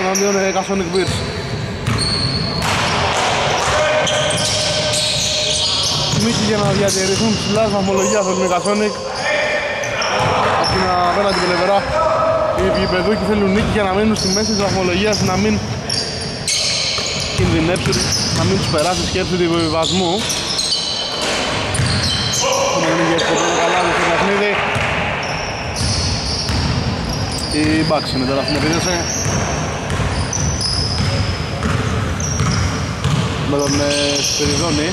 εναντίον Casonic Bears. Νίκη για να διατηρηθούν ψηλά στην βαθμολογία θέλουν οι Casonic. Από την απέναντι πλευρά οι παιδούκοι θέλουν νίκη για να μείνουν στη μέση της βαθμολογίας να μην κινδυνεύσουν, να μην τους περάσει σκέψη του υποβιβασμού. Είναι για το πρώτο καλά του στο παιχνίδι. Η Bucks είναι τώρα στην επίδεση. Με τον ε, Σπυριδόνη.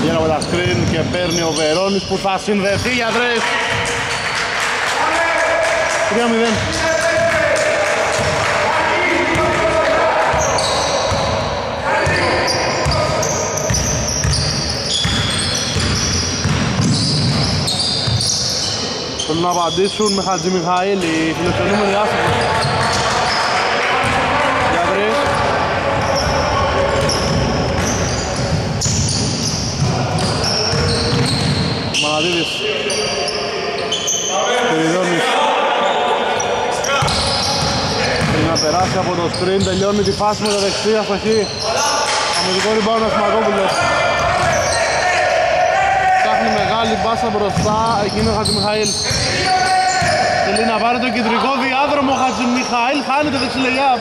Βγαίνει από τα screen και παίρνει ο Βερόνης που θα συνδεθεί για τρεις. 3-0. Θέλουν να απαντήσουν με Χατζη Μιχαήλ, οι φιλοξενούμενοι άνθρωποι. Για βρεις. Μαναδίδης. Περιδόνης. Θέλει να περάσει από το sprint, τελειώνει τη φάση με τα δεξιά αστοχή. Αμυντικό ριμπάουν ο Σμακόπουλος μεγάλη μπάσα μπροστά, εκείνο ο Χατζημιχαήλ. Θέλει να πάρει το κεντρικό διάδρομο, ο Χατζημιχαήλ χάνει το δεξιλεγιά.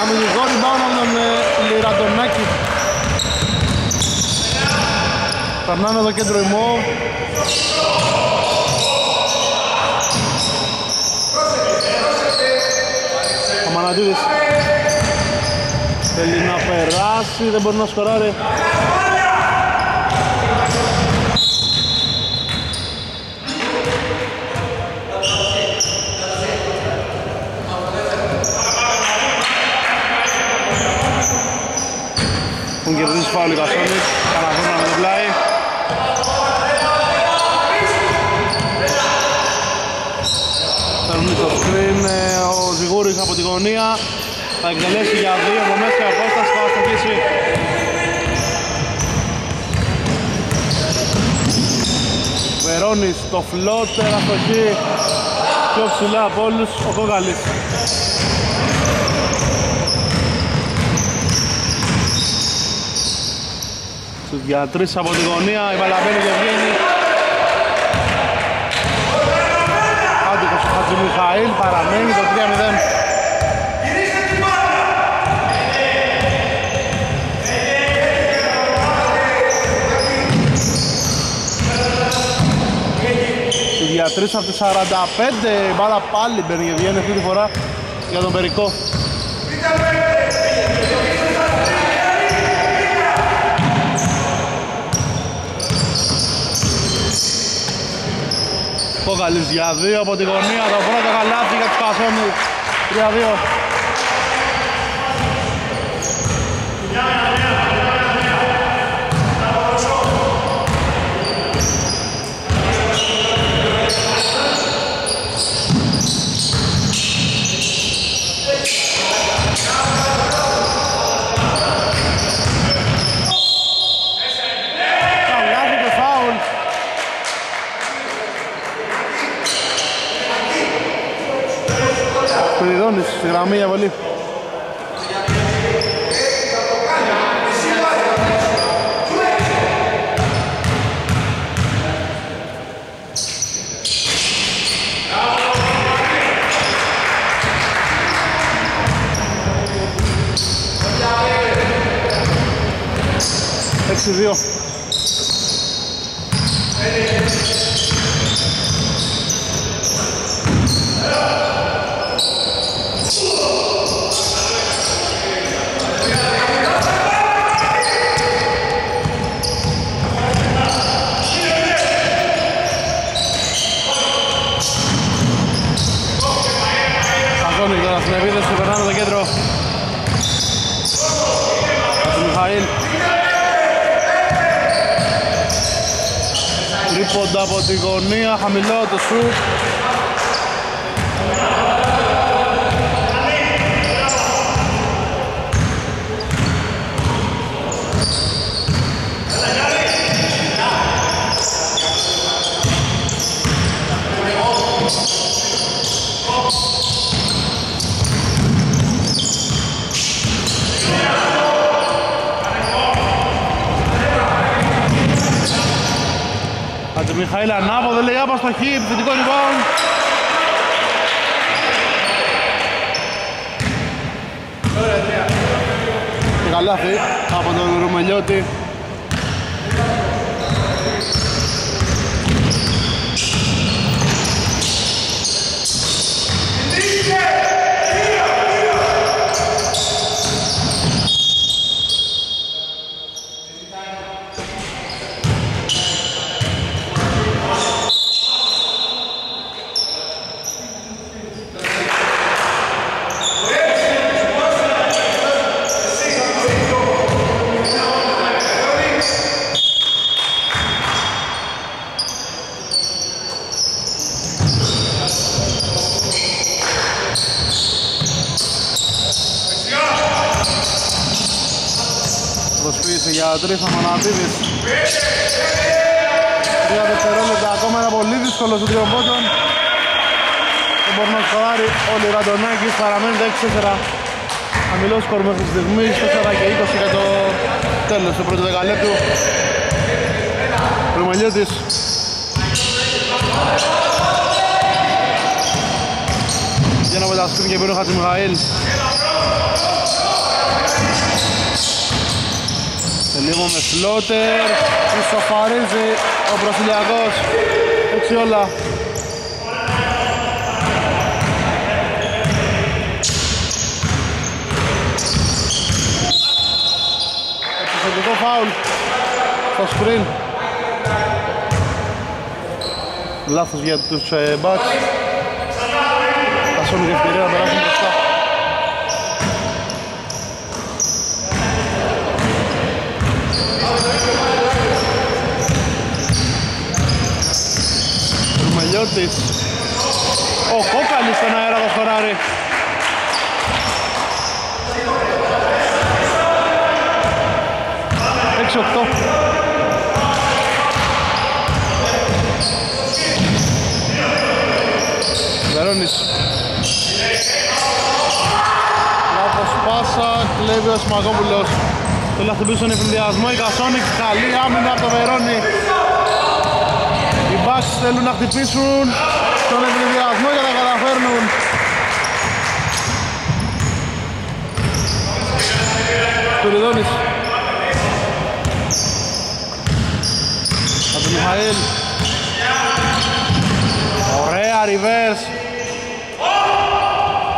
Αμυντικό rebound από τον ε, Λιραντονάκη. Περνάνε εδώ κέντρο ημό. Ο Μανατίδης θέλει να περάσει, δεν μπορεί να σκοράρει. Έχουν κερδίσει φάουλ οι Κασόνες, καταφέρουν με το πλάι. Παίρνουν το screen ε, ο Ζιγούρης από τη γωνία. Θα εκτελέσει για δύο από μέσα απόσταση, θα αστοχίσει. Βερόνης το φλότερ αστοχή πιο ψηλά από όλους ο Κόγκαλης. για τρεις από τη γωνία, η Βαλαμπένη και βγαίνει. Χατζημιχαήλ παραμένει το 3-0. Για τρεις από τις 45 η μπάλα πάλι μπαίνει και βγαίνει αυτή τη φορά για τον Περικό. Κόκαλης για δύο από τη γωνία, το πρώτο καλάθι για τους Κασόνους 3-2 στη γραμμή για βολή. Έξι δύο. Από τη γωνία, χαμηλό το σουτ. Μιχαήλ ανάποδο λέει άπα στο χι, επιθετικό rebound. Και καλάθι από τον Ρουμελιώτη. Προσπίησε για τρεις Αμανατίδης. Τρία δευτερόλεπτα ακόμα ένα πολύ δύσκολο σου τριών πόντων. Δεν μπορεί να σκοράρει ο Λιραντονάκης, παραμένει το 6-4. Χαμηλός σκορ μέχρι στιγμής, 4 και 20 για το τέλος του πρώτου δεκαλέπτου. Ρουμελιώτης. Για να μετασκούν και πήρε ο Χατζημιχαήλ. Λίγο με φλότερ, ισοφαρίζει ο Βρασιλιακός. Έτσι όλα. Επιθετικό φάουλ στο σπριν. Λάθος για τους ε, Bucks. Θα σώνουν και ευκαιρία να περάσουν μπροστά. Ρουμελιώτης. Ο Κόκαλης στον αέρα το σκοράρει. Έξι οκτώ. Βερόνης. Λάθος πάσα, κλέβει ο Σμαγόπουλος. Θέλει να χτυπήσει τον αιφνιδιασμό, η Kasonic, καλή άμυνα από το Βερόνι. Οι Bucks θέλουν να χτυπήσουν τον εφηδιασμό και τα καταφέρνουν. Τουριδόνης. Από τον Μιχαήλ. Ωραία reverse.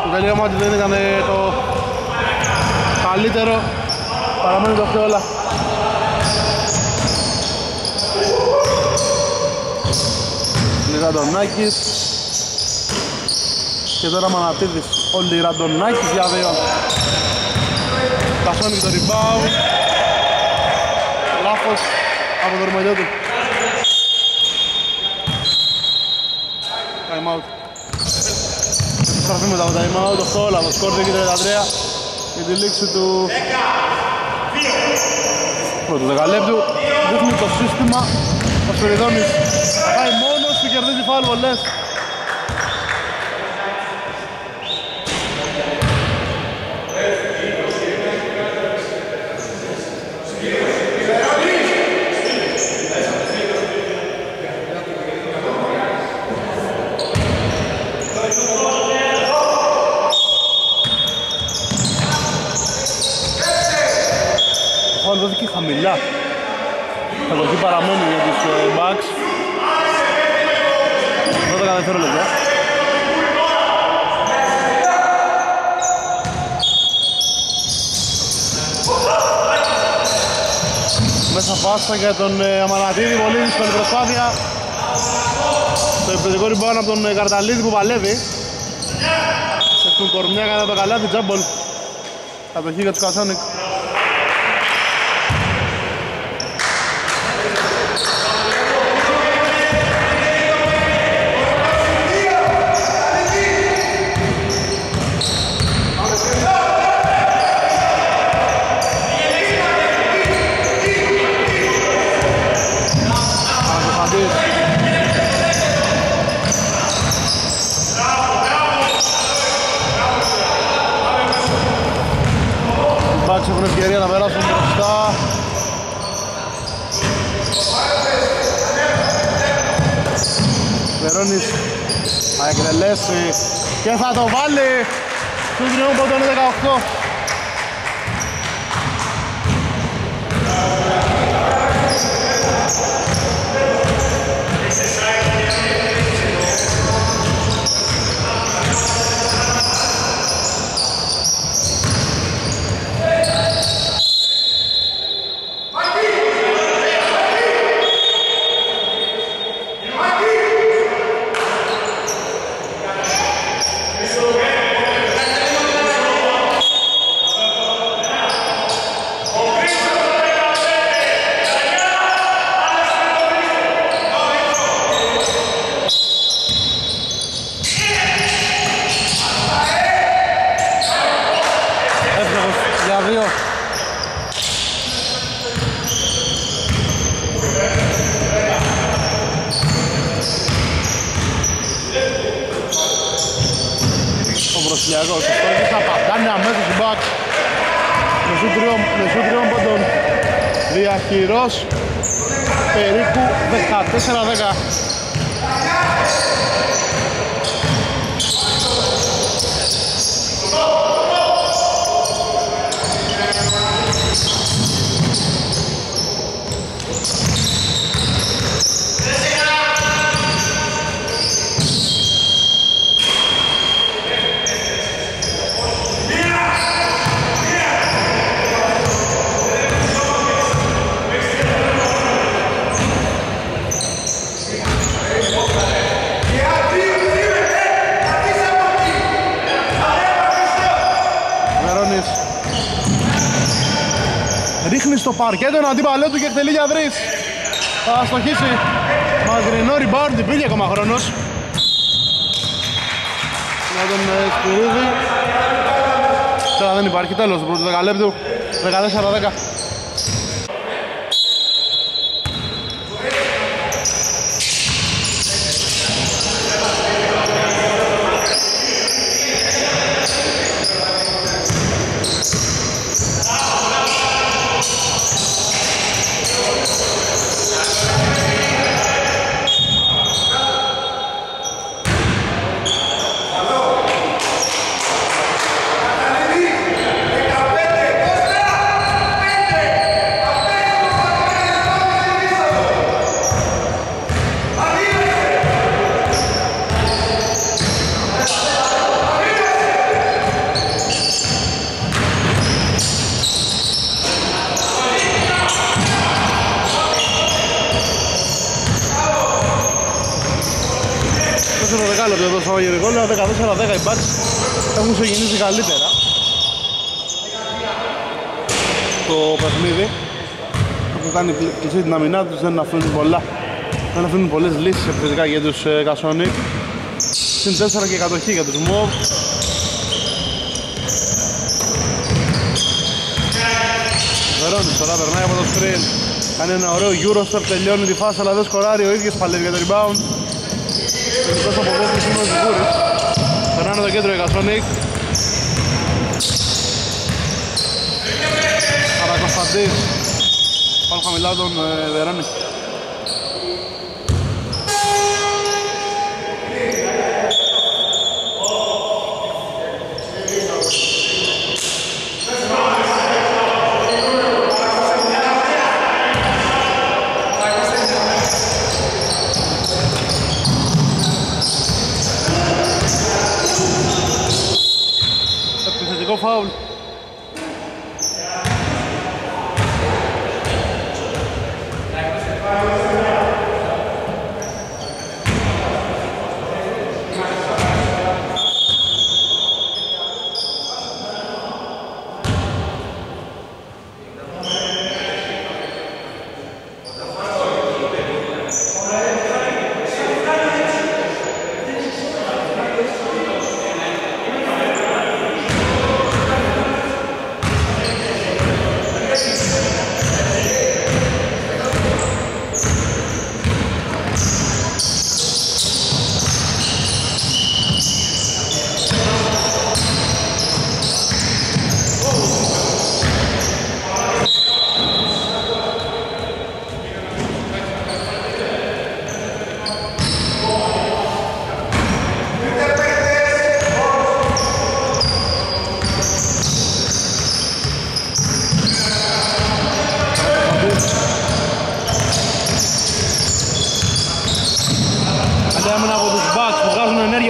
Το τελείωμα του δεν ήταν το καλύτερο. Παραμένει το αυτό όλα. Λιραντονάκης και τώρα Μανατίδης ο Λιραντονάκης για δύο. Κασώνει το rebound. Λάθος από το Ρουμελιώτη Time out. Επιστραφή μετά από time out, 8 όλα, το σκορ 2 και 33 για τη λήξη του πρώτου δεκαλέπτου. Δείχνει το σύστημα. Ο Σπυριδόνης θα πάει μόνος και κερδίζει φάουλ βολές φάουλ δόθηκε χαμηλά. Θα δοθεί παραμόνη για τους ε, Bucks. 12 δευτερόλεπτα. Μέσα πάσα για τον ε, Αμανατίδη, πολύ δύσκολη προσπάθεια. Το επιθετικό rebound από τον ε, Καρταλίδη που παλεύει. Έχουν κορμιά κατά το καλάθι, τζάμπολ. Κατοχή για τους Κασόνικ. Παναγιωφαντής. Οι Bucks έχουν ευκαιρία να περάσουν μπροστά. Βερόνης θα εκτελέσει και θα το βάλει του τριών πόντων 18 Εύστοχος για δύο Ο Βροσιλιακός ο Στόχης θα πατάνε αμέσως η μπακ. Με σου τριών, με σου τριών πόντων. Διαχειρός. Περίπου 14-10 Βερόνης Ρίχνει στο παρκέ τον αντίπαλό του και εκτελεί για βρύς Θα αστοχίσει Μακρινό rebound, υπήρχε ακόμα χρόνος. Για τον ε, Σπυρίδη. Τώρα δεν υπάρχει τέλος του πρώτου δεκαλέπτου 14-10 δεκάλεπτο εδώ στο Γερικόλα, 14-10 οι Bucks έχουν ξεκινήσει καλύτερα. Το παιχνίδι έχουν κάνει κλεισί την αμυνά τους, δεν αφήνουν πολλά. Δεν αφήνουν πολλές λύσεις επιθετικά για τους ε, Kasonic συν 4 και κατοχή για τους Μοβ. Βερόνης τώρα περνάει από το screen. Κάνει ένα ωραίο Eurostep, τελειώνει τη φάση αλλά δεν σκοράρει ο ίδιος παλεύει για το rebound Τελικός αποδέστης είναι ο Ζιγούρης Περνάνε το κέντρο η Κασόνικ Παρακοσταντής Πάνω χαμηλά τον ε, Βερόνη Επιθετικό φάουλ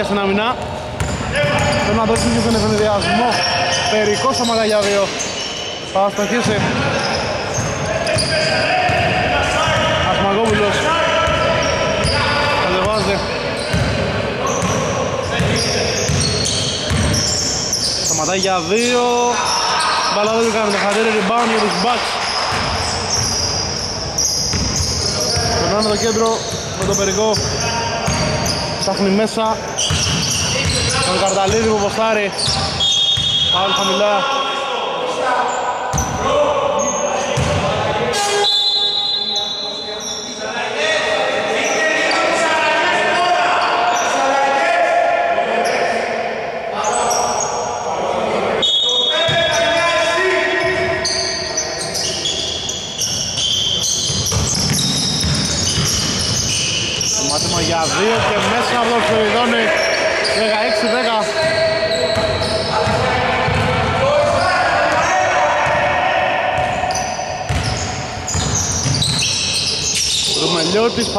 Μαγία στην αμυνά. Θέλω να δώσει και τον εφημεδιασμό. Περικό στα μαγαλιά δύο. Παστοχίσει. Ασμαγόπουλος. Κατεβάζει. Σταματάει για δύο. Μπαλά δεν κάνει το χατήρι rebound για τους Bucks. Περνάνε το κέντρο με το περικό. Ψάχνει μέσα. Τον Καρταλίδη που ποστάρει. Πάλι χαμηλά. Μάτημα για δύο και μέσα από το Σπυριδόνι 16-10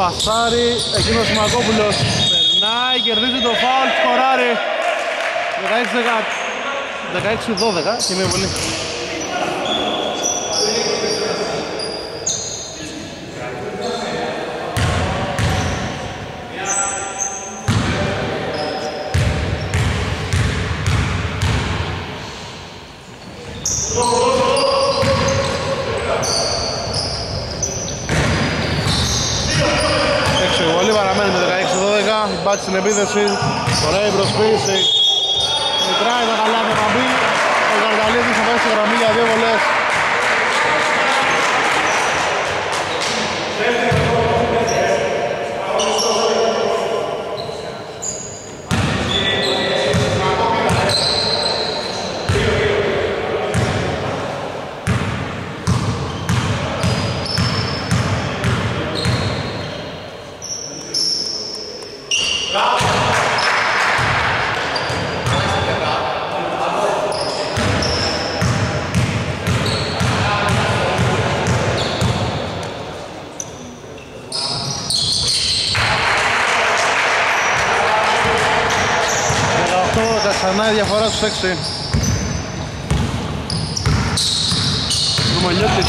Ρουμελιώτης, Πασάρη, εκείνος Μακόπουλος περνάει, κερδίζει το φάουλ, σκοράρει. 16-12 και μία πολύ. Έξω η βολή παραμένει με 16-12 Μπάτς στην επίθεση. Ωραία η προσποίηση Μετράει τα καλά θα μπει Ο Γαργαλίδης θα βάζει τη γραμμή για δύο βολές Αυτό τα ξανά η διαφορά στους 6 Ρουμελιώτης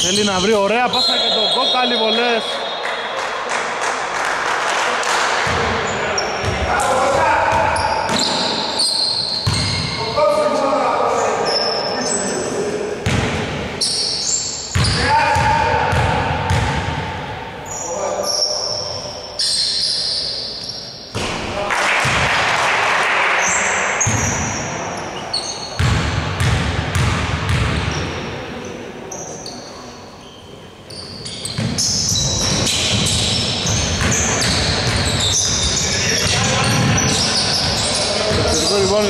Θέλει να βρει ωραία πάσα και το γκο καλή βολές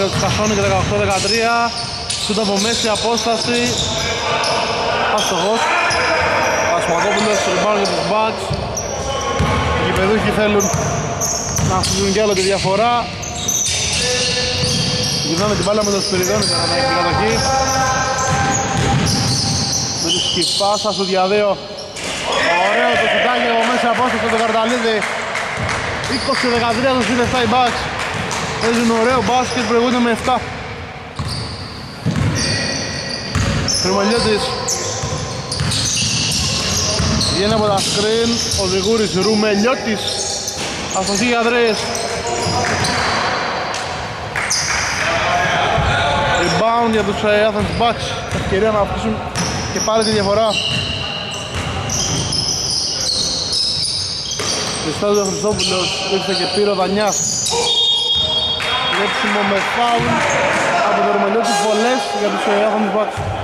Το λοιπόν για τους Κασόνι και 18-13 Σούτ από μέση απόσταση. Αστοχός. Πασμακόπουλος λοιπόν για τους Bucks Οι γηπεδούχοι θέλουν να αφήσουν κι άλλο τη διαφορά. Γυρνάμε την μπάλα με το Σπυριδόνι για να έχει την κατοχή. Με τη σκυφάσα στο διαδέο Ωραίο το σουτάκι από μέση απόσταση από τον Καρταλίδη 20-13 τους είναι 7 οι Bucks Παίζουν ωραίο μπάσκετ, προηγούνται με 7. Ρουμελιώτης Βγαίνει από τα σκριν, ο Ζιγούρης Ρουμελιώτης. Αστοχή για Ανδρέες Rebound για τους ε, Athens Bucks. Ευκαιρία να αυξήσουν και πάλι τη διαφορά. Χριστόδουλο Χριστόπουλος ήρθε και πήρε ο Δανιάς Λέψιμο με φάουλ από το Ρουμελιώτη πολλές για τους Athens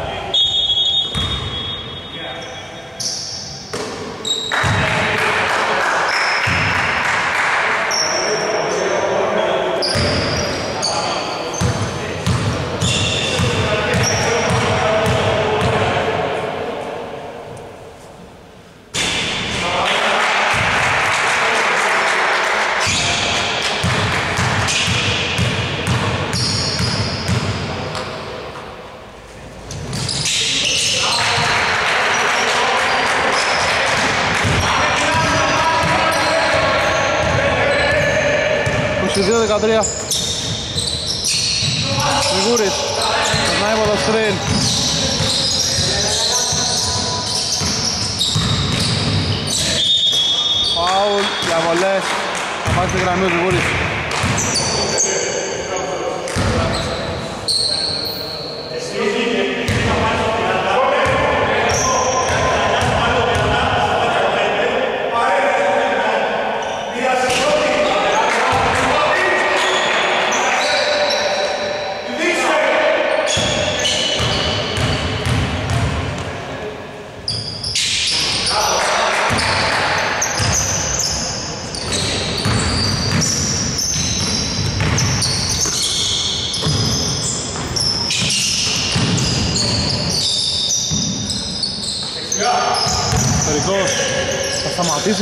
Andreas.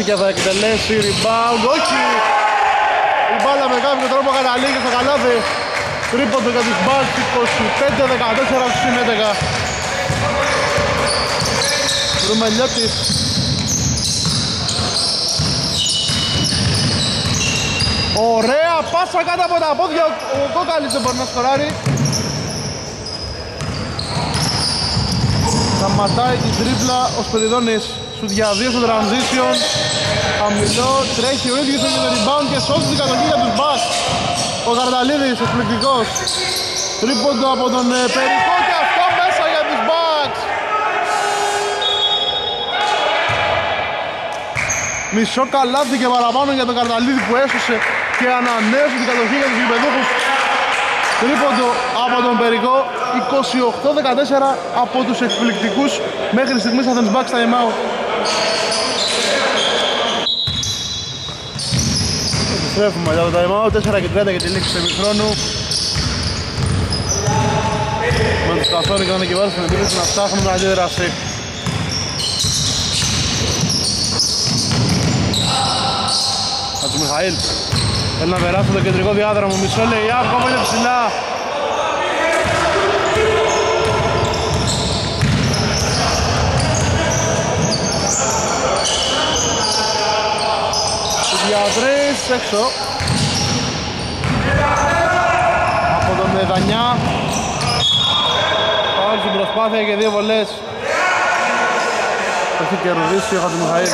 Και θα εκτελέσει rebound, όχι! Η μπάλα με κάποιο τρόπο καταλήγει στο καλάθι. Τρίποντο για τους Bucks 25-14 στους 11. Ρουμελιώτης. Ωραία πάσα κάτω από τα πόδια, ο Κόκαλης δεν μπορεί να σκοράρει. Σταματάει την τρίπλα ο Σπεριδόνης σου διαδύο στο transition. Χαμηλό, τρέχει ο ίδιος έχει το rebound και σώζει την κατοχή για τους Bucks. Ο Γαρδαλίδης εκπληκτικός. Τρίποντο από τον ε, Περικό και αυτό μέσα για τους Bucks. Μισό καλάθι και παραπάνω για τον Καρδαλίδη που έσωσε και ανανέωσε την κατοχή για τους γηπεδούχους. Τρίποντο από τον Περικό 28-14 από τους εκπληκτικούς. Μέχρι στιγμής Athens Bucks time out. Επιστρέφουμε για το time out, 4 και 30 για τη λήξη του ημιχρόνου. Με τους καθόροι και τον Εκεβάρη στην επίθεση να ψάχνουμε την αντίδραση. Μιχαήλ Θέλει να περάσει το κεντρικό διάδρομο, μισό λέει, ακόμα είναι ψηλά. Για τρεις έξω. Από τον Δανιά. Πάλι στην προσπάθεια και δύο βολές. Έχει κερδίσει ο Μιχαήλ.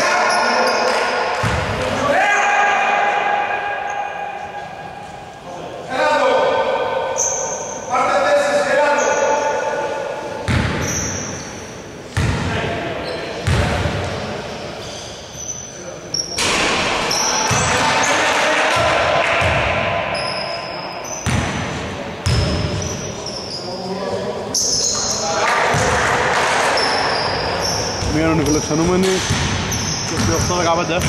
Φιλοξενούμενοι 28-15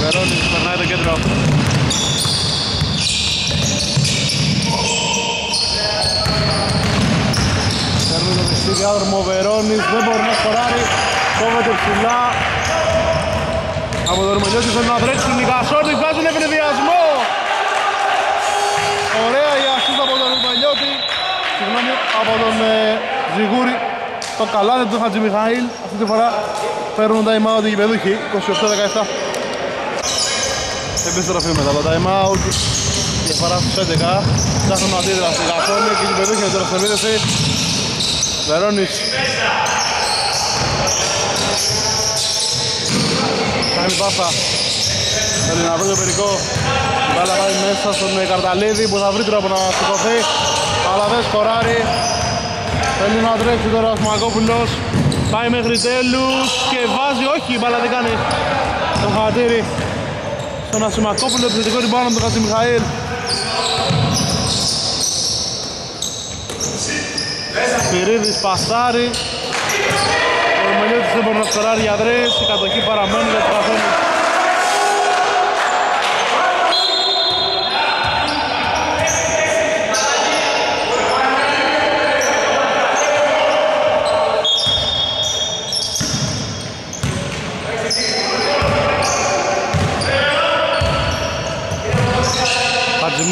Βερόνης περνάει το κέντρο. Παίρνει το δεξί διάδρομο ο Βερόνης, δεν μπορεί να σκοράρει. Κόβεται ψηλά. Από τον Ρουμελιώτη θέλει να βρέξει τον Νικασόρτη, βάζουν ευνηδιασμό Ωραία η ασύστα από τον Ρουμελιώτη συγγνώμη, από τον ε, Ζιγούρη το καλάδι του Χατζη Μιχαήλ. Αυτή τη φορά παίρνουν time out οι γηπεδούχοι 28-17 επιστροφή μετά το time out διαφορά στους 11 ψάχνουν αντίδραση Γακόνη και οι γηπεδούχοι με τώρα στην επίθεση Βερόνης. Κάνει πάσα. Θέλει να βρει το περικό. Η μπάλα πάει μέσα στον Καρταλίδη που θα βρει τρόπο να σηκωθεί. Αλλά δεν σκοράρει Θέλει να τρέξει τώρα ο Σμακόπουλος Πάει μέχρι τέλους και βάζει, όχι η μπάλα δεν κάνει το χατήρι στον Ασημακόπουλο, επιθετικό ριμπάνω από τον Χατζημιχαήλ Σπυρίδης πασάρι. Ο Ρωμελιώτης δεν μπορεί να σκοράρει για τρεις, η κατοχή παραμένει για τους καθόνες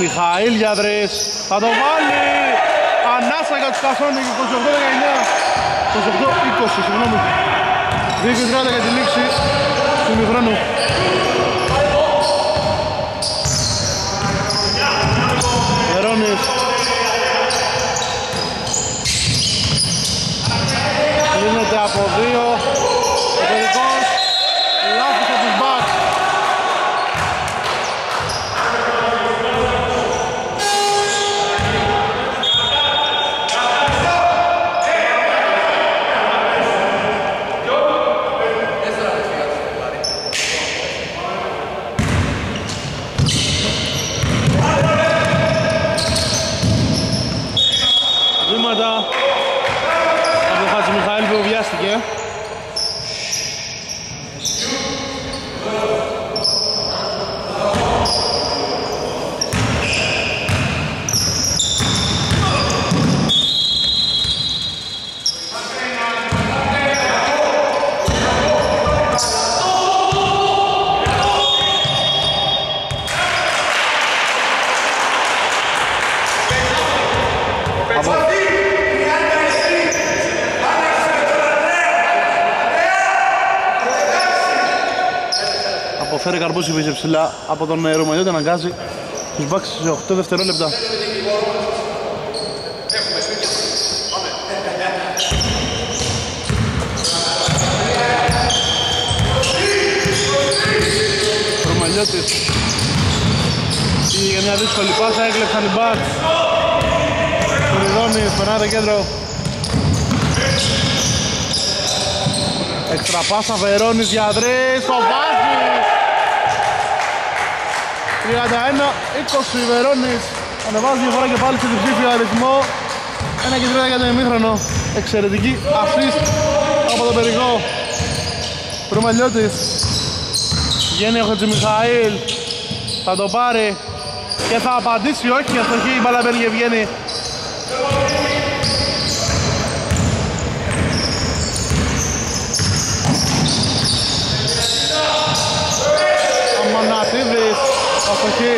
Μιχαήλ Γιαδρής. Θα το βάλει. Ανάσα για τους Κασόνι 28-19 28-20 συγγνώμη. 2-30 για τη λήξη του Μιχρόνου Ερώνης. Λύνεται από δύο. Αποφέρει καρπούς υπήρχε ψηλά από τον ε, Ρουμανιό και αναγκάζει τους μπάξεις σε 8 δευτερόλεπτα. Ρουμανιώτης. Πήγε για μια δύσκολη πάσα, έκλεψαν οι μπάξ Σπυριδώνης, περνάει το κέντρο. Έξτρα πάσα, Βερόνης για τρεις, το βάζει 31-20 Βερόνης. Ανεβάζει μια φορά και πάλι σε διψήφιο αριθμό. Ένα και τριάντα για τον ημίχρονο. Εξαιρετική assist από τον Περικό. Ρουμαλιώτης. Βγαίνει ο Χατζημιχαήλ Θα το πάρει Και θα απαντήσει. Όχι αστοχή η μπάλα μπαίνει και βγαίνει Αμανατίδης Αστοχή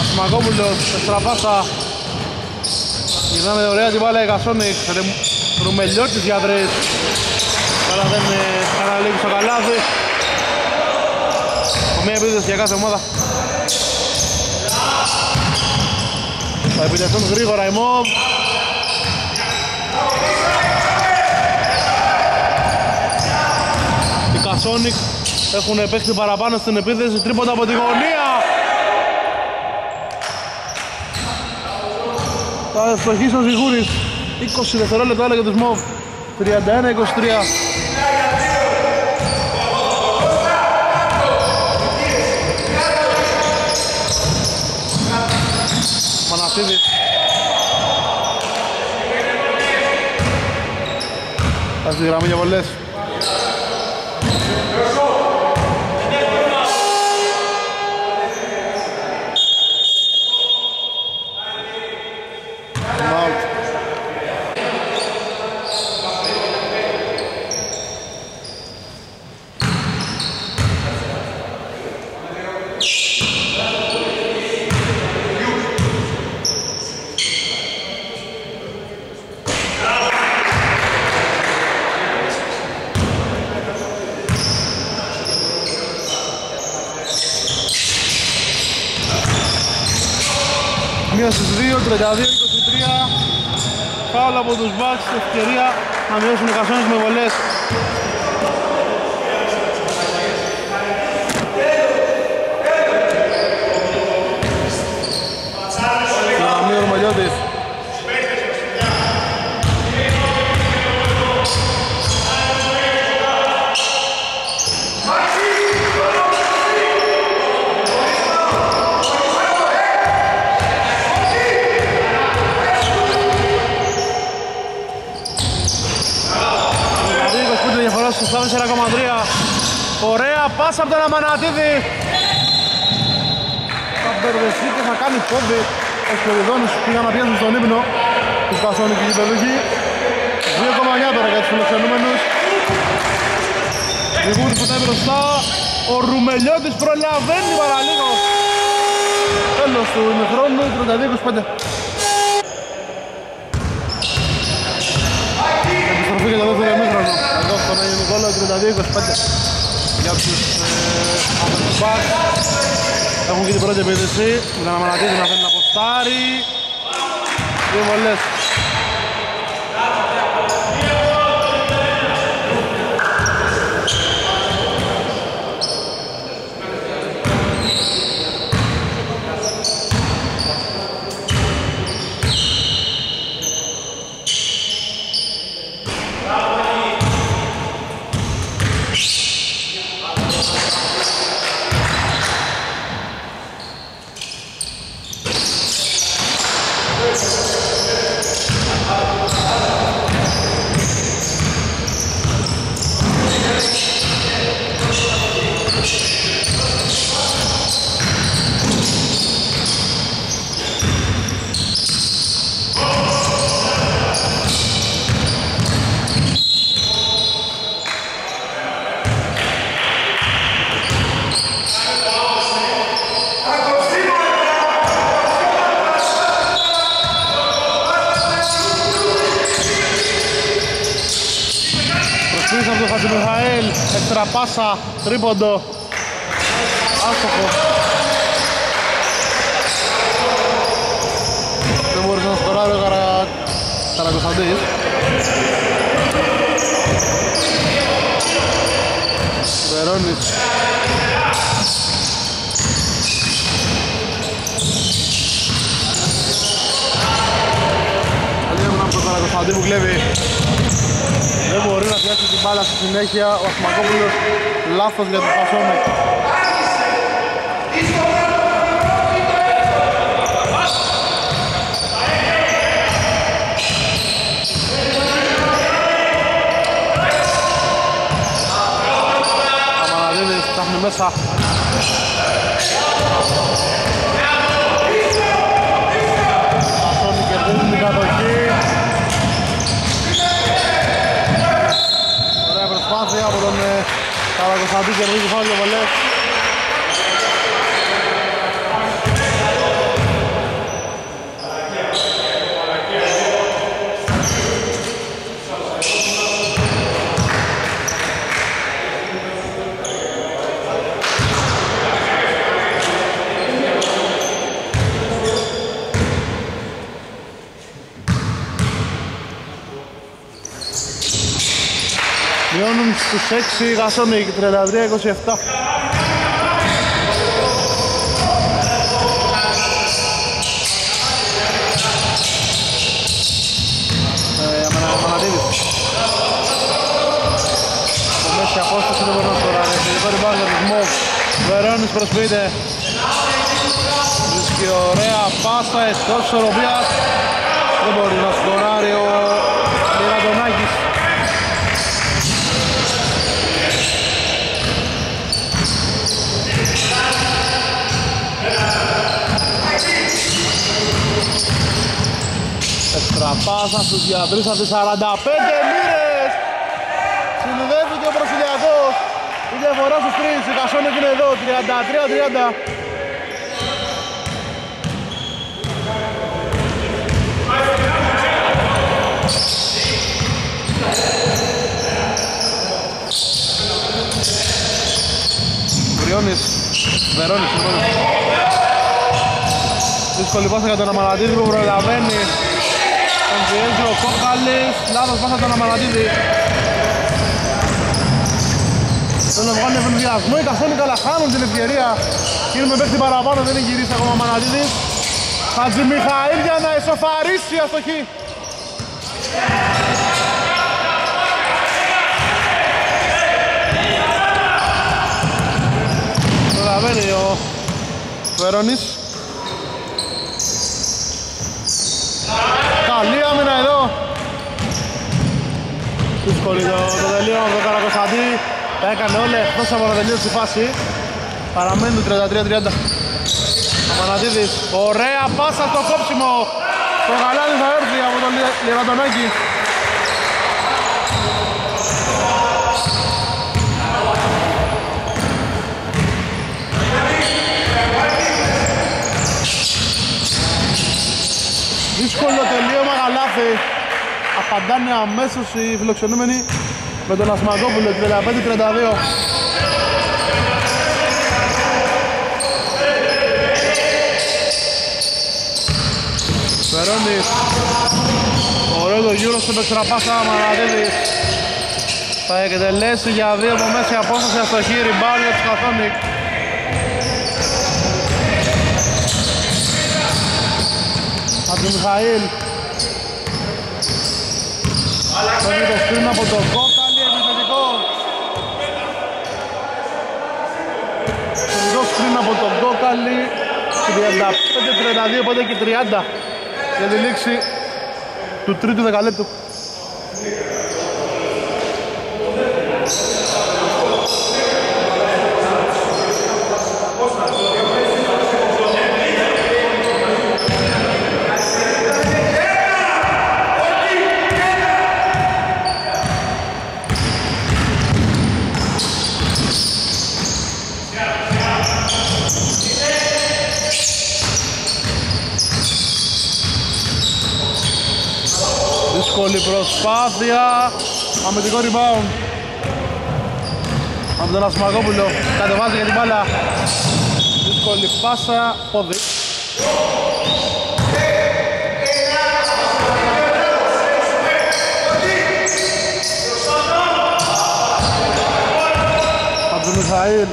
Ασμακόπουλος, τεστραπάσα Γυρνάμε ωραία την μπάλα η Κασόνικ Ρουμελιώτης για τρεις Αλλά δεν καταλήγει στο καλάθι. Μία επίδεση για κάθε ομάδα. Θα επιτεθούν γρήγορα οι μόβ Οι Κασόνικ έχουν παίξει παραπάνω στην επίθεση τρίποτα από τη γωνία. Θα ευστοχίσει ο Ζιγούρης 20 δευτερόλεπτα άλλα για τους ΜΟΒ. 31-23 Μανασίδης Θα στη γραμμή για βολές Out. Μία στους 2, 32-23 Φάουλ από τους Bucks, ευκαιρία να μειώσουν οι Κασόνες με βολές από τον Αμανατίδη. Θα μπερδευτεί και θα κάνει πόμπι. Ο Σπυριδόνης που είχαν πιάσουν στον ύπνο του Πασόνικη Γηπεδούχη. 2,9 τώρα για τους φιλοξενούμενους. που πετάει μπροστά. Ο Ρουμελιώτης προλαβαίνει παραλίγο. Τέλος του ημιχρόνου, 32-25. Επιστροφή για το δεύτερο ημίχρονο. Εδώ στον 32-25 κάποιους αμπερμπακ. Έχουν και την πρώτη επίθεση. Με τον Αμανατίδη να θέλει να ποστάρει. Δύο βολές πάσα, τρίποντο, άστοχο. Δεν μπορείς να σκοράρει ο Καρα... Καρακοσταντής. Βερόνιτς. Καλή από τον Καρακοσταντή που κλέβει δεν μπορεί να πιάσει την μπάλα στη συνέχεια. Ο Ασμακόπουλος λάθος για τον Πασόνεκ Αμαναδίδης ψάχνει μέσα. Πασόνικ κερδίζει την κατοχή προσπάθεια από τον Καρακοσταντή και ρίχνει φάουλ βολές. Στους 6 Kasonic 33-27 ε, Από μέση απόσταση δεν μπορεί να σκοράρει Τελικό rebound για τους Μοβ. Βερόνης προσποιείται. Βρίσκει ωραία πάσα εκτός ισορροπίας Δεν μπορεί να σκοράρει ο Λιραντονάκης Τραπάσα στους διαδρούς από 45 μοίρες. Συνδεύει και ο Προσιλιακός Η διαφορά στους τρεις, η Κασόνικ είναι εδώ. 33-30 Βριώνης, Βερόνης, συγγνώμη. Δύσκολη πάσα για τον Αμανατίδη που προλαβαίνει τον πιέζει ο Κόκαλης, λάθος πάσα τον Αμανατίδη. Θέλουν να βγάλουν ευνηδιασμό, οι Κασόνικα αλλά χάνουν την ευκαιρία. Κύριε με παίχτη παραπάνω, δεν έχει γυρίσει ακόμα ο Αμανατίδης. Χατζημιχαήλ για να εσωφαρίσει η αστοχή. Προλαβαίνει ο Βερόνης. Καλή άμυνα εδώ. Δύσκολη το, το τελείωμα από τον Καρακοσταντή. Τα έκανε όλα εκτός από να τελείωσε τη φάση. Παραμένουν 33-30. Αμανατίδης. Ωραία πάσα στο κόψιμο. Το γαλάδι θα έρθει από τον Λιραντονάκη. Δύσκολο τελείωμα γαλάθη. Απαντάνε αμέσως οι φιλοξενούμενοι με τον Ασμαγκόπουλο 35-32 Φερόνης Ωραίο το γύρο στο πέξτρα Μαναδίδης Θα εκτελέσει για δύο από μέση απόσταση αστοχή ριμπάρ για τους Καθόνικ Από τον Μιχαήλ Παίρνει το σκριν από τον Κόκαλη, επιθετικό Επιθετικό σκριν από τον Κόκαλη 35-32, 5 και 30 για τη λήξη του τρίτου δεκαλέπτου. Δύσκολη προσπάθεια. Αμυντικό rebound. Από τον Ασμαγόπουλο. Κατεβάζει για την μπάλα. Δύσκολη πάσα. Πόδι. Από τον Μιχαήλ.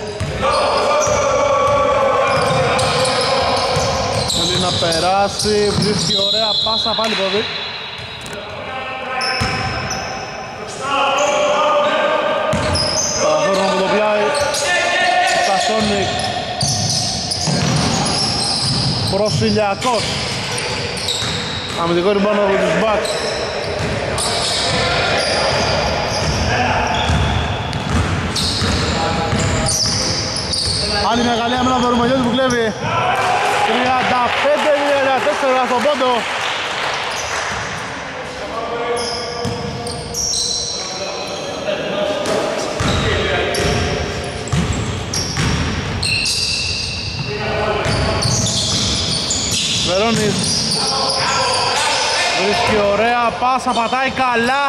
Θέλει να περάσει. Βρίσκει ωραία πάσα. Πάλι πόδι. Προσιλιακός Αμυντικό ριμπάνω από τους Bucks Άλλη μεγάλη άμυνα από το Ρουμελιώτη που κλέβει. 35-34 στον πόντο Βερόνης. Βρίσκει ωραία πάσα, πατάει καλά.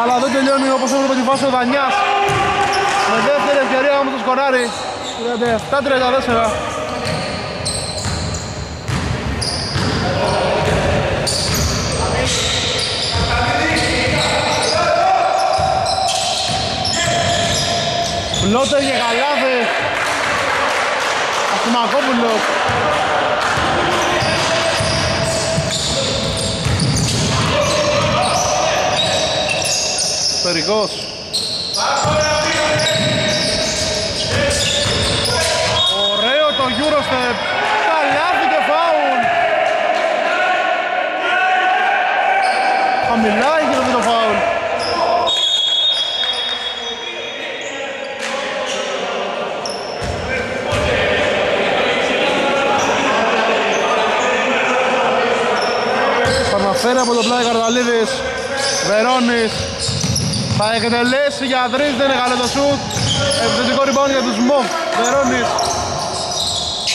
Αλλά δεν τελειώνει όπως έπρεπε τη βάση ο Δανιάς. Με δεύτερη ευκαιρία όμως το σκοράρει. 37-34 Φλότερ και Γαλάδε Αστυμακόπουλος Περικός Ωραίο το Eurostep Καλάθι και φάουλ. Χαμηλά έγινε το φάουλ. Θα από το πλάι Καρδαλίδης Βερόνης θα εκτελέσει για τρεις, δεν είναι καλό το σουτ. Επιθετικό rebound για τους Μοβ. Βερόνης.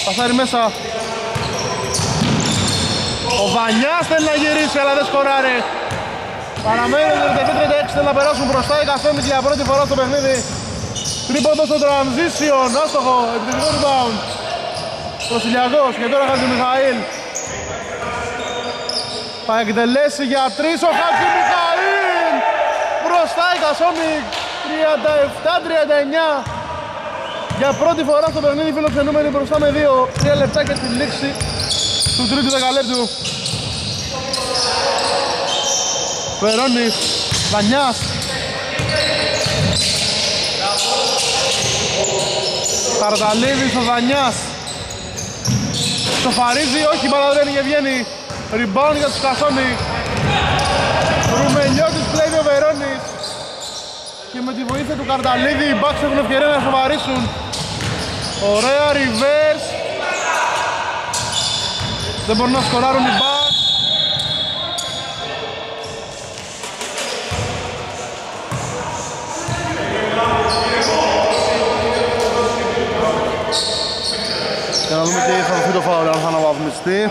Πασάρει μέσα. Ο Βανιάς θέλει να γυρίσει αλλά δεν σκοράρει. Παραμένει 37-36 θέλει να περάσουν μπροστά οι καθένες για πρώτη φορά στο παιχνίδι. Τρίποντο στο transition, άστοχο, επιθετικό rebound. Προσιλιακός και τώρα Χατζη Μιχαήλ. Θα εκτελέσει για τρεις ο Χατζη Μιχαήλ μπροστά η Κασόμικ 37-39 για πρώτη φορά στο παιχνίδι φιλοξενούμενοι μπροστά με 2 3 λεπτά και τη λήξη του τρίτου δεκαλέπτου. Φερόνης, Βανιάς. Ταρταλίδης ο Βανιάς. Σοφαρίζει, όχι παραδρένει και βγαίνει Rebound για τους Κασόνι Ρουμελιώτης κλέβει ο Βερόνης και με τη βοήθεια του Καρταλίδη οι Bucks έχουν ευκαιρία να σοβαρήσουν. Ωραία reverse. Δεν μπορούν να σκοράρουν οι Bucks. Και να δούμε τι θα δοθεί το φάουλ αν θα αναβαθμιστεί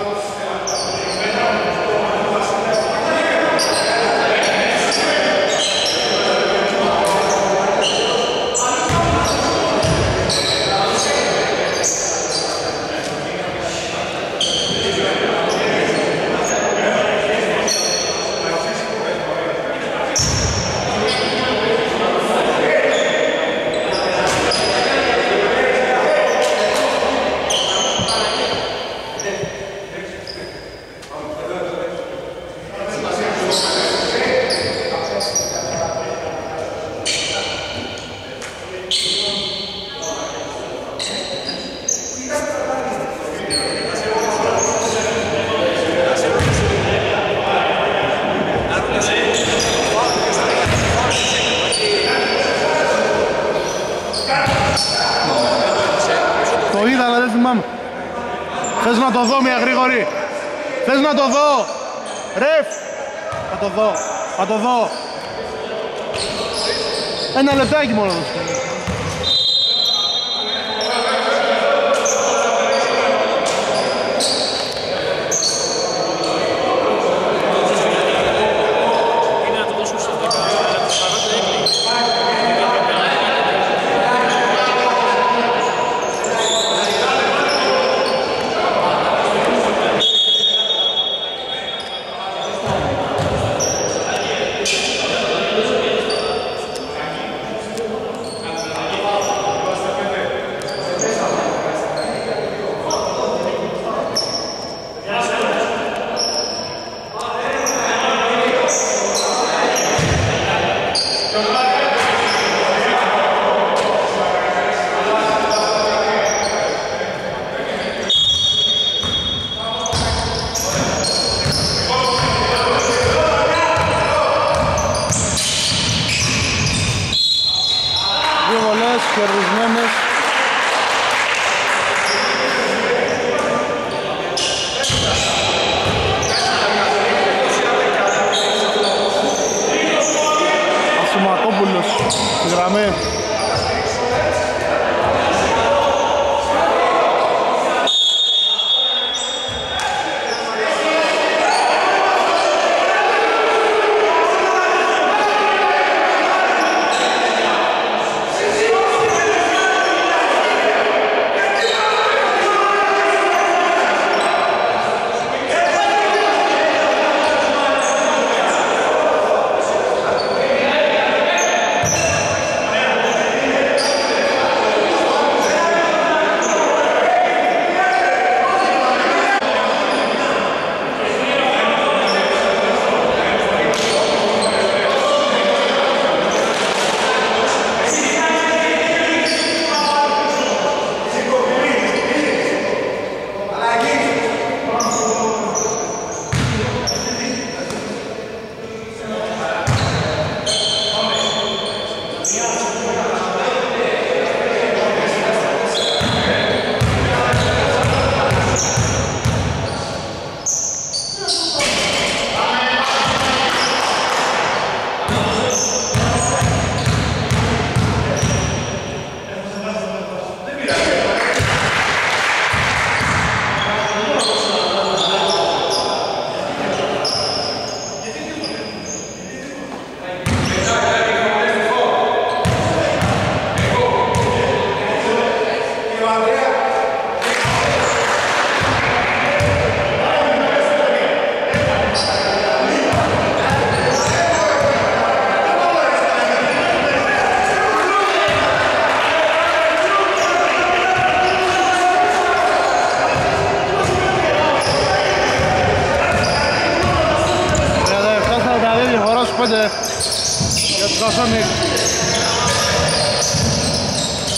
πάμε. Θες να το δω μια γρήγορη. Θες να το δω. Ρεφ. Θα το δω. Θα το δω. Ένα λεπτάκι μόνο.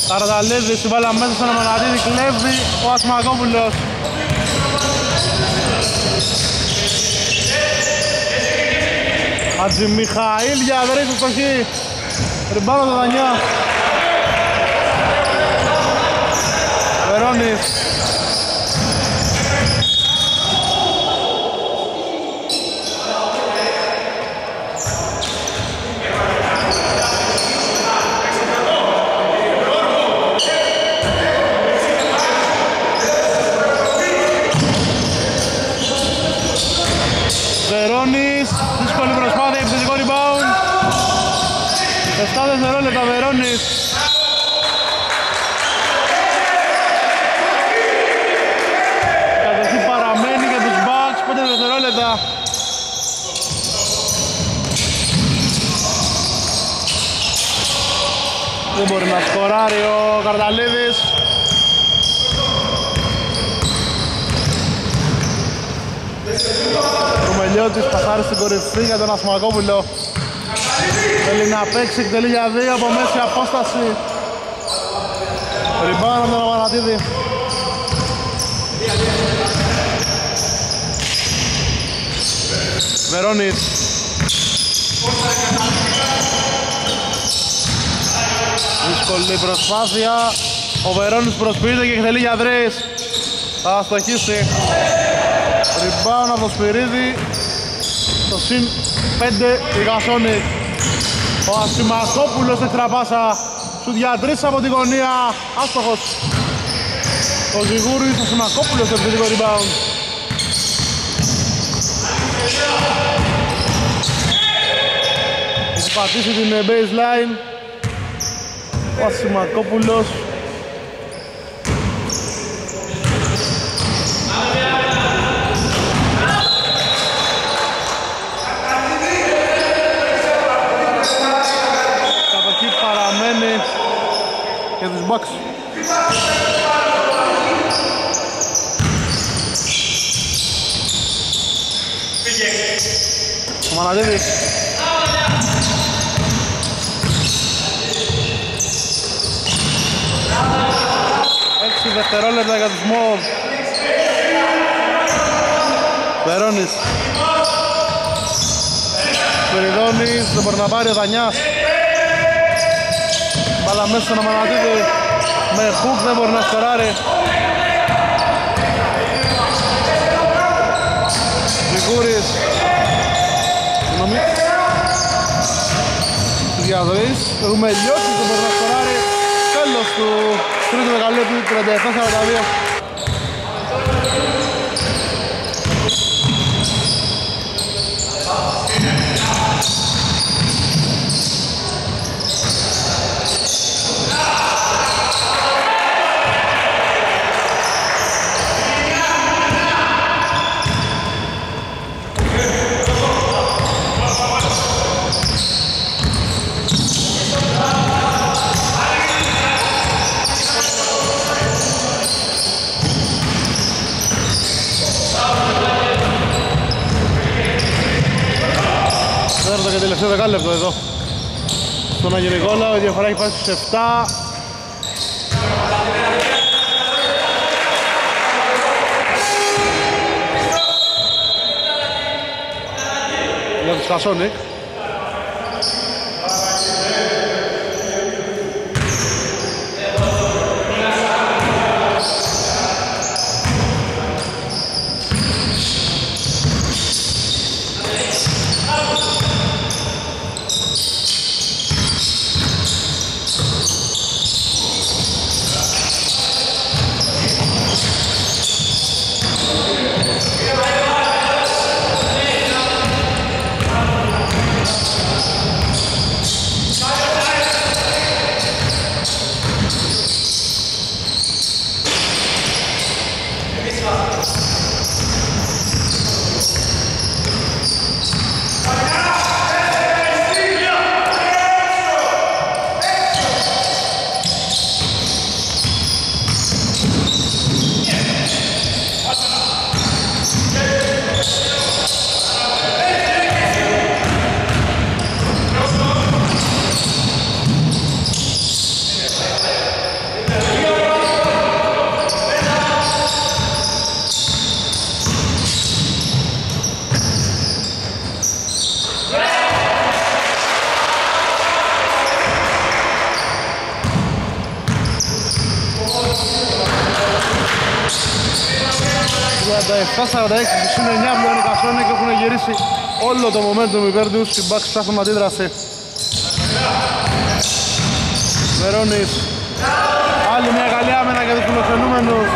Καρδαλέδης, η μπάλα μέσα στον Αμανατίδη, κλέβει ο Ασμακόπουλος. Μιχαήλ για αδρή στο χ. Ριμπάνω το Δανιά. Βερόνης. δευτερόλεπτα Βερόνης Κατοχή παραμένει για τους Bucks 5 δευτερόλεπτα Δεν μπορεί να σκοράρει ο Καρταλίδης Ρουμελιώτης πασάρει στην κορυφή για τον Ασμακόπουλο Θέλει να παίξει εκτελεί για δύο από μέση απόσταση. Ριμπάνα με τον Αμανατίδη. Βερόνιτς. Δύσκολη προσπάθεια. Ο Βερόνης προσποιείται και εκτελεί για Δρέης. Θα αστοχίσει. Ριμπάουν από το Σπυρίδη. Το συν 5 η Γασόνη. Ο Ασημακόπουλος τετραπάσα. Σου διατρήσει από τη γωνία. Άστοχος. Ο Ζιγούρης, ο Ασημακόπουλος το επιθετικό rebound. Έχει πατήσει την ε, baseline. Ο Ασημακόπουλος για τους Bucks. Ο Μαναδίδης. Έξι δευτερόλεπτα για τους Μόβ. Βερόνης. Σπυριδόνης, δεν μπορεί να πάρει ο Δανιάς. Μπάλα μέσα στον Αμανατίδη με χουκ δεν μπορεί να σκοράρει. Λιγούρης. Συγγνώμη. Διαδροής. Ρουμελιώτης δεν μπορεί να σκοράρει. Τέλος του τρίτου μεγαλύτερου 37-42. Τελευταίο δεκάλεπτο εδώ. Στον Άγιο Νικόλαο, η διαφορά έχει φτάσει στους 7 για τους Χασόνικ στους είναι 9 πλέον οι Κασόνοι και έχουν γυρίσει όλο το momentum υπέρ τους. Οι Bucks ψάχνουν αντίδραση. Βερόνης. Άλλη μια καλή άμενα για τους φιλοξενούμενους.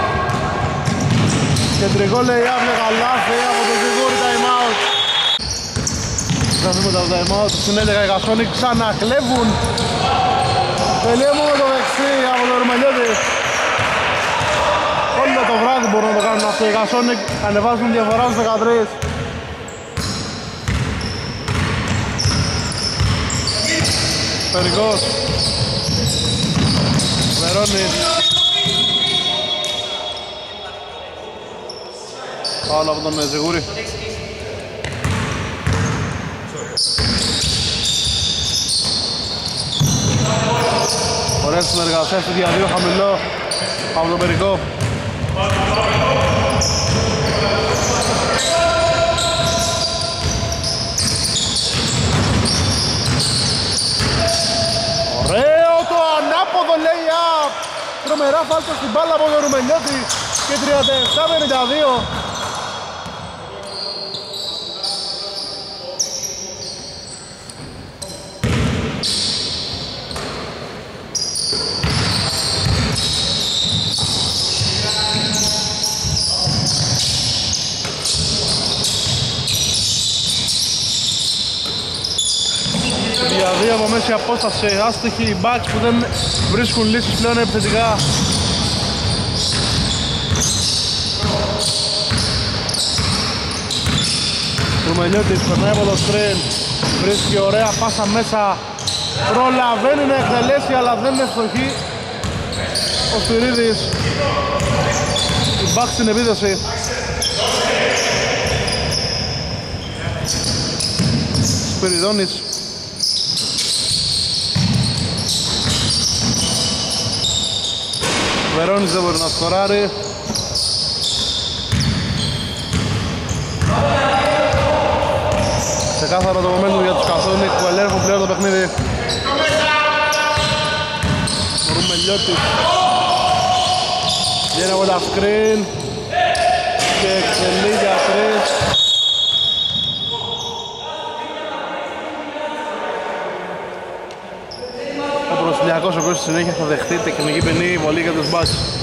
Κεντρικό λέει άπλεγα λάθη από το Ζιγούρι time out θα δούμε τα time out στην 11 οι Κασόνοι ξανακλέβουν. Τελείωμα με το δεξί από το Ρουμελιώτη Όλο το βράδυ μπορούν να το κάνουν αυτό. Οι Kasonic ανεβάζουν διαφορά στους 13. Περικός. Βερόνης. Άλλο από τον Ζιγούρη. Ωραία συνεργασία στο διαδίο χαμηλό από τον Περικό. Τρομερά φάλτος στην μπάλα από τον Ρουμελιώτη και 37-52 από μέση απόσταση. Άστοχοι οι backs που δεν βρίσκουν λύσεις πλέον επιθετικά. Ρουμελιώτης περνάει από το screen βρίσκει ωραία πάσα μέσα. Προλαβαίνει να εκτελέσει αλλά δεν είναι στοχή ο Σπυρίδης οι backs στην επίδεση Σπυριδόνης Βερόνης δεν μπορεί να σκοράρει. Ξεκάθαρο το momentum για τους Καθόνικ που ελέγχουν πλέον το παιχνίδι. Ρουμελιώτης. Βγαίνει από τα screen και εξελίγει για τρεις. Ολυμπιακός ο οποίος στη συνέχεια θα δεχτεί τεχνική ποινή βολή για τους μπάς.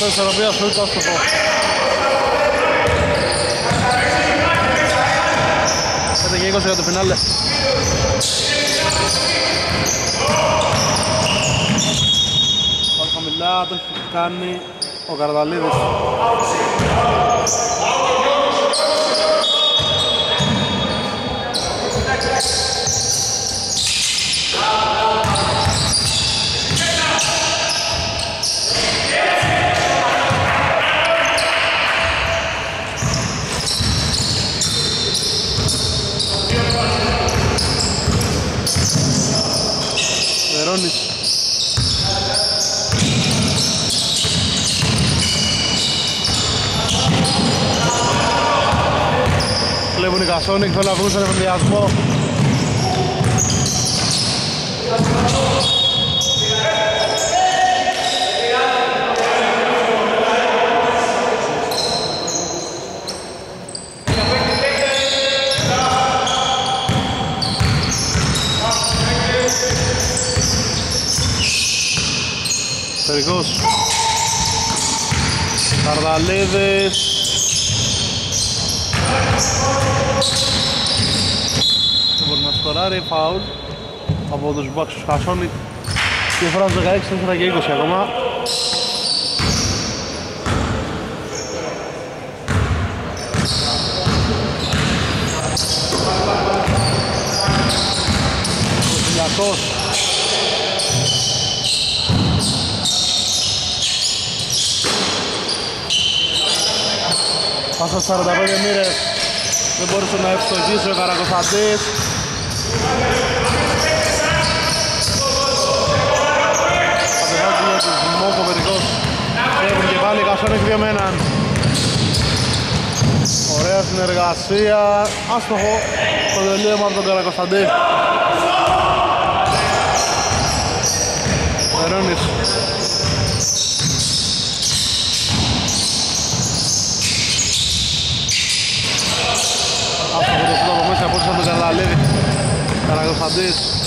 Κίνηση εκτός της ισορροπίας του το άστοχο. Πέντε και 20 για το φινάλε. Πάλι χαμηλά, το έχει κάνει ο Καρδαλίδης. Σόνικ θέλουν να βγουν στον εμβολιασμό. Στερικός Καρδαλίδης σκοράρει φάουλ από τους Bucks τους Χασόνι. Και φορά 16, 4 και 20 ακόμα. Ολυμπιακός. Πάσα 45 μοίρες. Δεν μπορούσε να ευστοχίσει ο Καρακοσταντής Έχουν και πάλι Kasonic δύο με έναν. Ωραία συνεργασία. Άστοχο το τελείωμα από τον Καρακοσταντή. Βερόνης. Άστοχο το φύλλο από μέσα από τον Καραλίδη. Καρακοσταντής.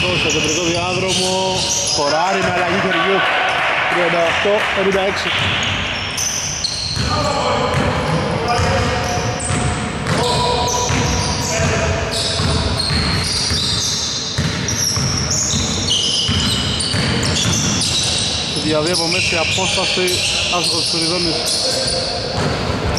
Ολυμπιακός στο κεντρικό διάδρομο. Σκοράρει με αλλαγή χεριού. 38-56 για δύο από μέση απόσταση. Άσος Σπυριδόνης. διαφορά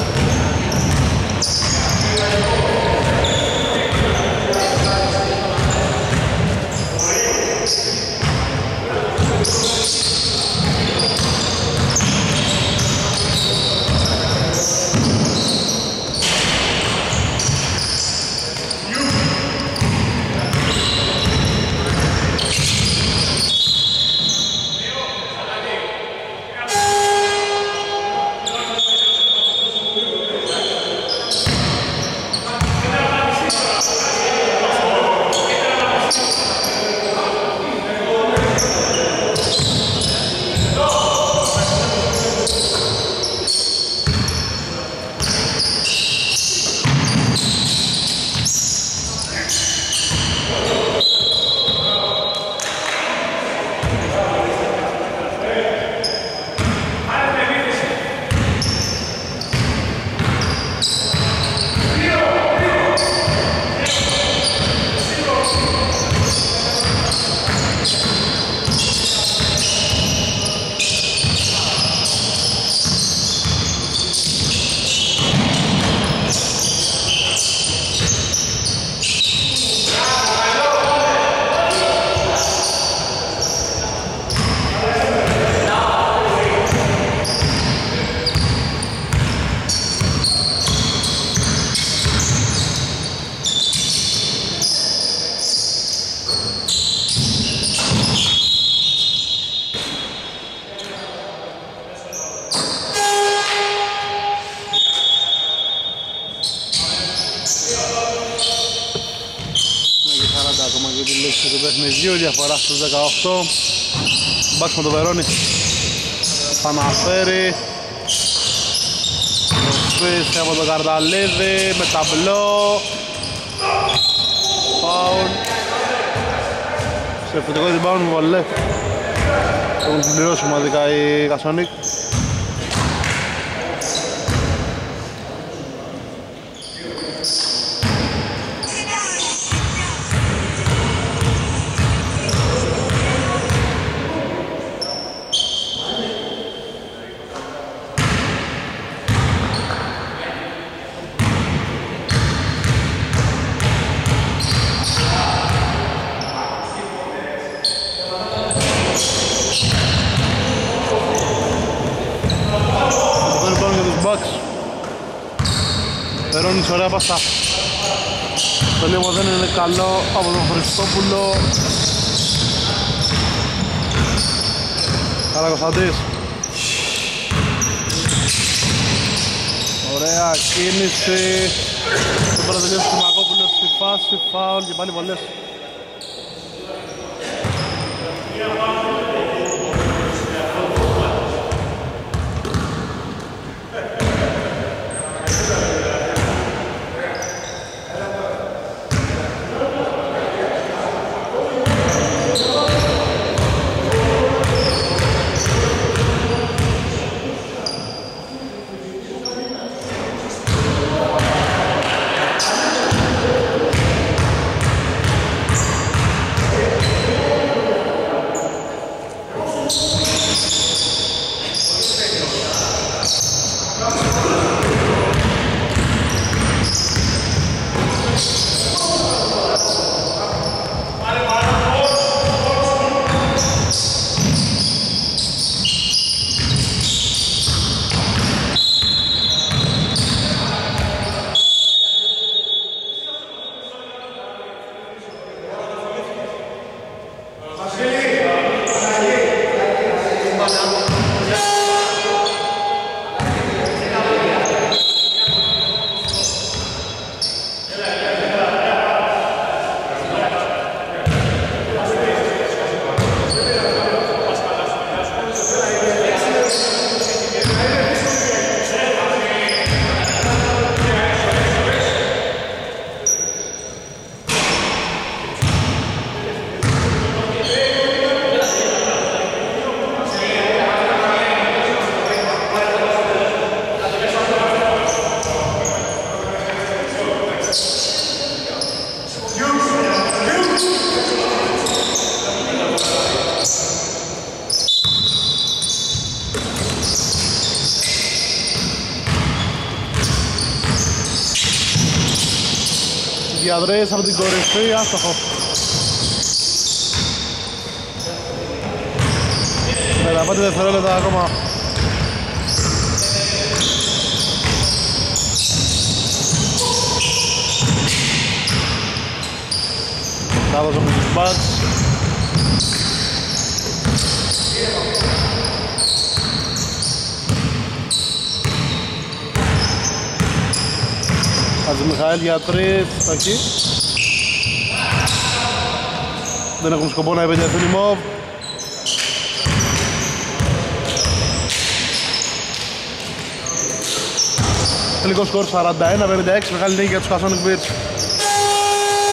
18 Μπάξ με το Βερόνι. Παναφέρει Το από τον Καρταλίδη με ταμπλό. Φάουν Σε φωτικό την με βολέ. Έχουν συμπληρώσει σημαντικά οι Κασονίκ ωραία πάσα. Το λίγο δεν είναι καλό από τον Χριστόπουλο. Καρακοσταντής. Ωραία κίνηση. Το πρώτο τελείωσε του Μακόπουλος στη φάση, φάουλ και πάλι βολές. Από την κορυφή, άστοχο. 35 δευτερόλεπτα ακόμα. Λάθος από τους Bucks. Μιχαήλ για τρεις, εκεί. Δεν έχουν σκοπό να επιτεθούν οι μοβ. Τελικό σκορ 41-56, μεγάλη νίκη για τους Χασόνικ Bears.